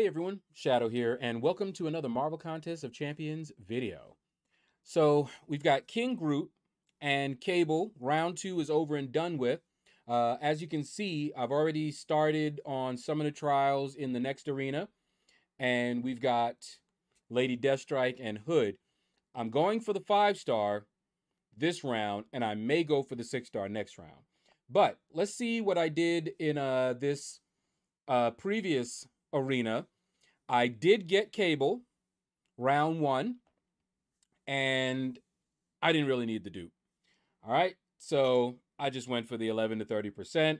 Hey everyone, Shaedow here, and welcome to another Marvel Contest of Champions video. So we've got King Groot and Cable. Round two is over and done with. Uh, as you can see, I've already started on some of the trials in the next arena, and we've got Lady Deathstrike and Hood. I'm going for the five star this round, and I may go for the six star next round. But let's see what I did in uh, this uh, previous arena. I did get cable round one, and I didn't really need the dupe. All right, so I just went for the 11 to 30%,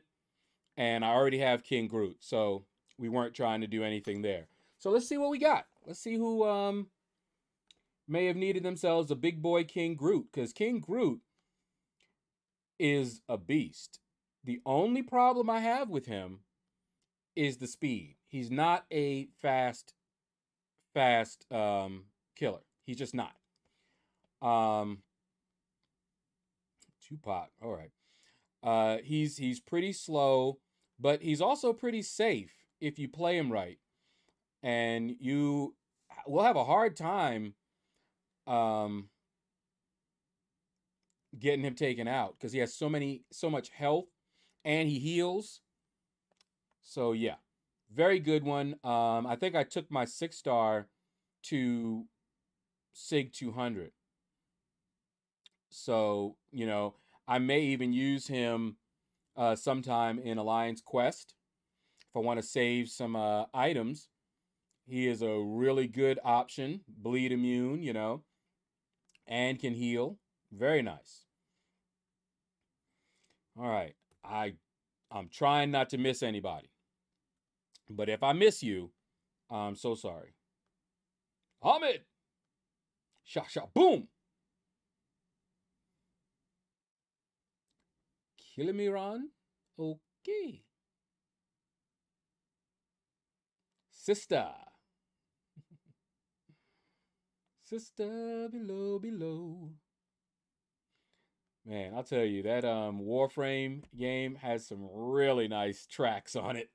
and I already have King Groot, so we weren't trying to do anything there. So let's see what we got. Let's see who um, may have needed themselves a big boy King Groot, because King Groot is a beast. The only problem I have with him is the speed. He's not a fast, fast um, killer. He's just not. Um, Tupac. All right. Uh, he's he's pretty slow, but he's also pretty safe if you play him right, and you will have a hard time um, getting him taken out because he has so many so much health and he heals. So yeah, very good one. Um, I think I took my six star to Sig 200. So you know, I may even use him uh, sometime in Alliance Quest if I want to save some uh, items. He is a really good option, bleed immune, you know, and can heal. Very nice. All right. I I'm trying not to miss anybody. But if I miss you, I'm so sorry. Ahmed! Sha sha boom! Kilimiran? Okay. Sister. Sister below below. Man, I'll tell you that um Warframe game has some really nice tracks on it.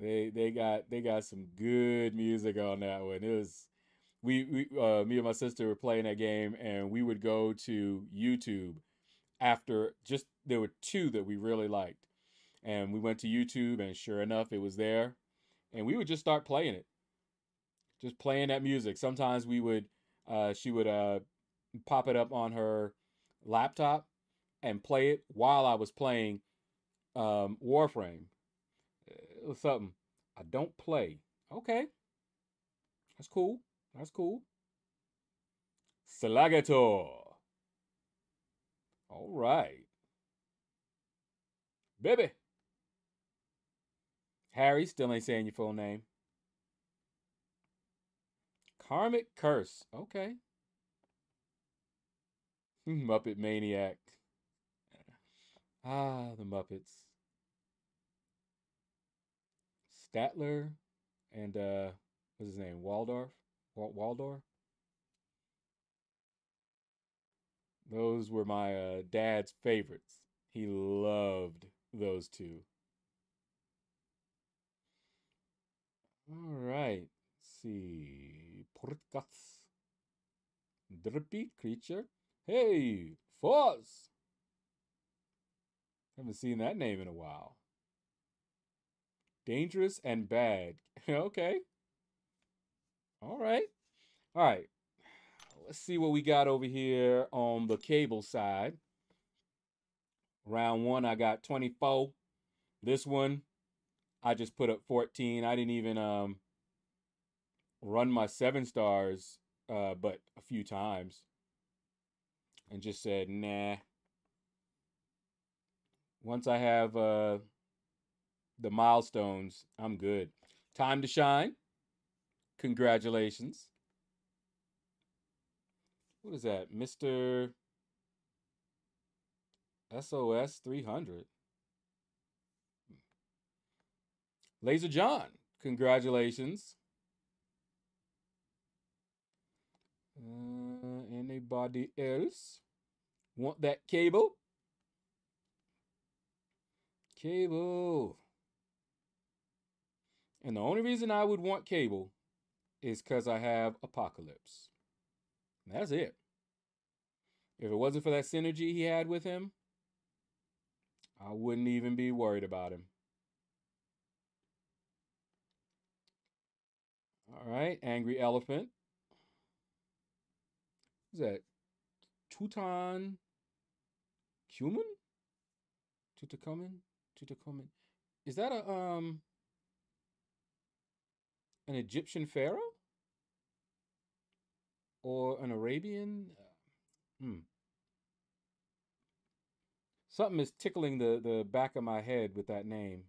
They they got they got some good music on that one. It was we, we uh, me and my sister were playing that game and we would go to YouTube after just there were two that we really liked. And we went to YouTube and sure enough it was there and we would just start playing it. Just playing that music. Sometimes we would uh she would uh pop it up on her laptop and play it while I was playing um, Warframe. Was something I don't play. Okay. That's cool. That's cool. Salagator. All right. Baby. Harry still ain't saying your full name. Karmic Curse. Okay. Muppet Maniac. Ah, the Muppets. Statler and uh what's his name? Waldorf? Wal- Waldorf? Those were my uh, dad's favorites. He loved those two. All right. Let's see. Portgas. Drippy creature. Hey, Foz. Haven't seen that name in a while. Dangerous and bad. okay. All right. All right. Let's see what we got over here on the cable side. Round one, I got 24. This one, I just put up 14. I didn't even um run my seven stars, uh, but a few times. And just said, nah. Once I have uh the milestones, I'm good. Time to shine. Congratulations. What is that? Mr. SOS 300. Laser John, congratulations. Uh, anybody else want that cable? Cable. And the only reason I would want Cable is because I have Apocalypse. That's it. If it wasn't for that synergy he had with him, I wouldn't even be worried about him. All right, Angry Elephant. Who's that? Tutan Cuman? Tutankhamun? Tutankhamun? Is that a um an Egyptian pharaoh? Or an Arabian? Hmm. Something is tickling the, the back of my head with that name.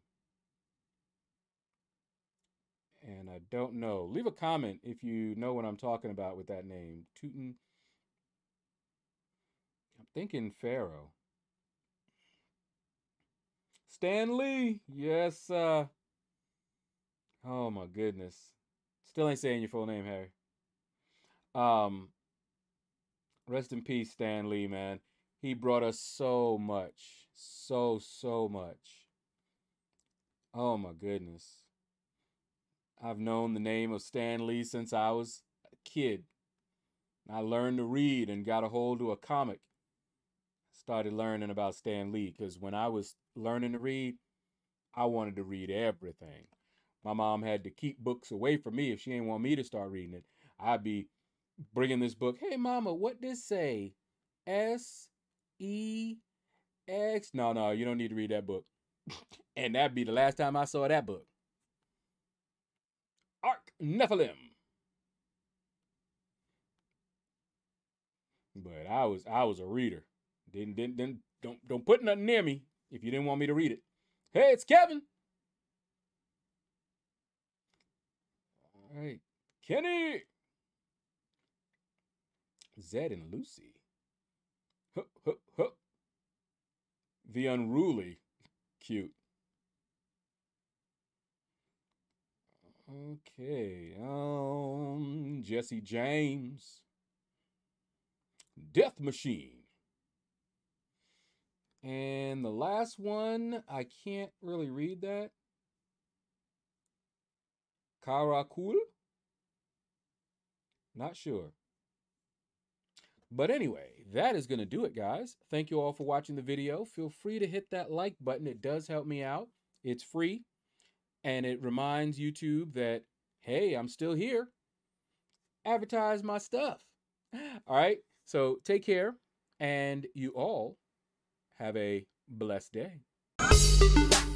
And I don't know. Leave a comment if you know what I'm talking about with that name. Tootin. I'm thinking Pharaoh. Stan Lee. Yes, uh. Oh my goodness. Still ain't saying your full name, Harry. Um rest in peace, Stan Lee, man. He brought us so much. So, so much. Oh my goodness. I've known the name of Stan Lee since I was a kid. I learned to read and got a hold of a comic. Started learning about Stan Lee because when I was learning to read, I wanted to read everything. My mom had to keep books away from me if she didn't want me to start reading it. I'd be bringing this book. Hey, mama, what this say? S E X. No, no, you don't need to read that book. and that'd be the last time I saw that book. Ark Nephilim. But I was I was a reader. Didn't didn't, didn't don't don't put nothing near me if you didn't want me to read it. Hey, it's Kevin. All right. Kenny. Zed and Lucy. The unruly. Cute. Okay. Um Jesse James. Death Machine. And the last one, I can't really read that. Karakul? Not sure. But anyway, that is going to do it, guys. Thank you all for watching the video. Feel free to hit that like button. It does help me out. It's free. And it reminds YouTube that, hey, I'm still here. Advertise my stuff. All right. So take care. And you all have a blessed day.